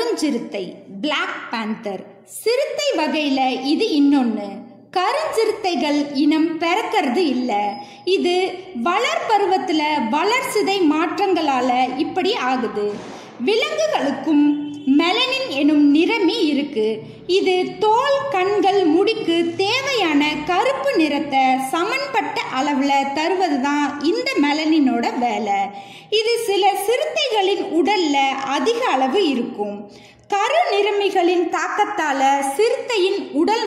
கருஞ்சிறுத்தை black panther சிறுத்தை வகையில இது இன்னொன்று கருஞ்சிறுத்தைகள் இனம் பிறக்கிறது இல்லை. இது வளர் பருவத்தில் வளர்சிதை மாற்றங்களால இப்படி ஆகுது. விலங்குகளுக்கும் மெலனின் எனும் நிறமி இருக்கு. இது தோல் கண்கள் முடிக்கு தேவையான கருப்பு நிறத்தை சமன்பட்ட அளவில் தருவது தான் இந்த மெலனின் இது சில சிறுத்தைகளின் உடல்ல அதிக அளவு இருக்கும். கரு நிறமிகளின் தாக்கத்தால சிறுத்தையின் உடல்